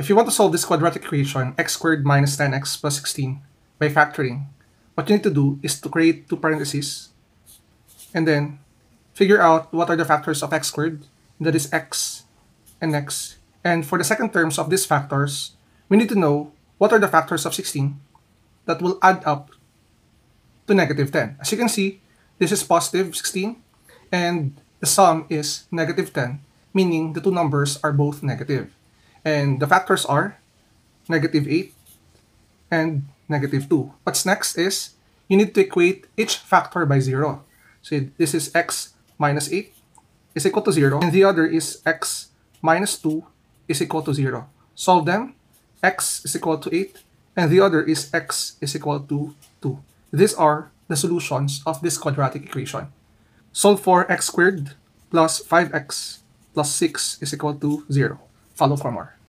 If you want to solve this quadratic equation, x squared minus 10x plus 16 by factoring, what you need to do is to create two parentheses and then figure out what are the factors of x squared, that is x and x. And for the second terms of these factors, we need to know what are the factors of 16 that will add up to negative 10. As you can see, this is positive 16 and the sum is negative 10, meaning the two numbers are both negative. And the factors are negative 8 and negative 2. What's next is you need to equate each factor by 0. So this is x minus 8 is equal to 0 and the other is x minus 2 is equal to 0. Solve them. x is equal to 8 and the other is x is equal to 2. These are the solutions of this quadratic equation. Solve for x squared plus 5x plus 6 is equal to 0. Falou, Formor.